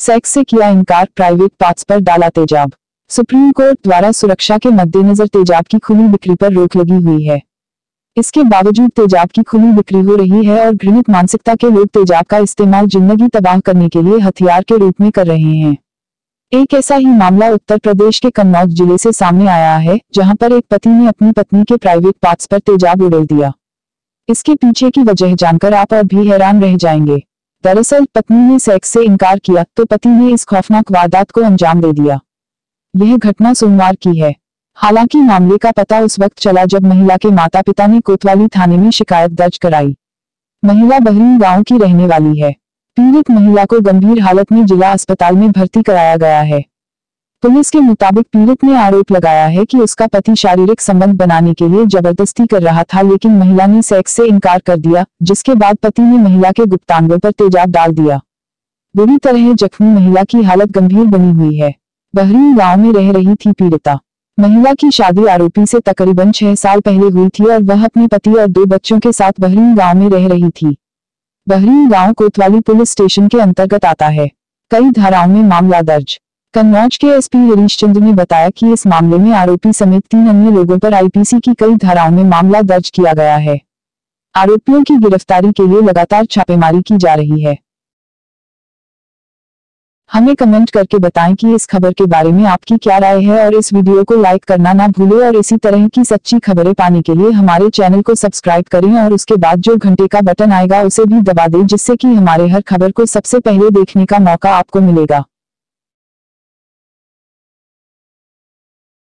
Sex से किया इनकार प्राइवेट पार्ट्स पर डाला तेजाब। सुप्रीम कोर्ट द्वारा सुरक्षा के मद्देनजर तेजाब की खुली बिक्री पर रोक लगी हुई है। इसके बावजूद तेजाब की खुली बिक्री हो रही है और घृणित मानसिकता के लोग तेजाब का इस्तेमाल ज़िंदगी तबाह करने के लिए हथियार के रूप में कर रहे हैं। एक ऐसा ही मामला उत्तर प्रदेश के कन्नौज ज़िले से सामने आया है, जहाँ पर एक पति ने अपनी पत्नी के प्राइवेट पार्ट्स पर तेजाब उड़ेल दिया। इसके पीछे की वजह जानकर आप और भी हैरान रह जाएँगे। दरअसल, पत्नी ने सेक्स से इनकार किया तो पति ने इस खौफनाक वारदात को अंजाम दे दिया। यह घटना सोमवार की है। हालाँकि मामले का पता उस वक्त चला जब महिला के माता पिता ने कोतवाली थाने में शिकायत दर्ज कराई। महिला बहरीन गाँव की रहने वाली है। पीड़ित महिला को गंभीर हालत में जिला अस्पताल में भर्ती कराया गया है। पुलिस के मुताबिक पीड़ित ने आरोप लगाया है कि उसका पति शारीरिक संबंध बनाने के लिए ज़बरदस्ती कर रहा था, लेकिन महिला ने सेक्स से इनकार कर दिया, जिसके बाद पति ने महिला के गुप्तांगों पर तेजाब डाल दिया। बुरी तरह जख्मी महिला की हालत गंभीर बनी हुई है। बहरीन गाँव में रह रही थी पीड़िता। महिला की शादी आरोपी से तकरीबन छह साल पहले हुई थी और वह अपने पति और दो बच्चों के साथ बहरीन गाँव में रह रही थी। बहरीन गाँव कोतवाली पुलिस स्टेशन के अंतर्गत आता है। कई धाराओं में मामला दर्ज। कन्नौज के एसपी हरीश चंद्र ने बताया कि इस मामले में आरोपी समेत तीन अन्य लोगों पर आईपीसी की कई धाराओं में मामला दर्ज किया गया है। आरोपियों की गिरफ्तारी के लिए लगातार छापेमारी की जा रही है। हमें कमेंट करके बताएँ कि इस खबर के बारे में आपकी क्या राय है और इस वीडियो को लाइक करना ना भूलें और इसी तरह की सच्ची खबरें पाने के लिए हमारे चैनल को सब्सक्राइब करें और उसके बाद जो घंटे का बटन आएगा उसे भी दबा दें जिससे कि हमारे हर खबर को सबसे पहले देखने का मौका आपको मिलेगा।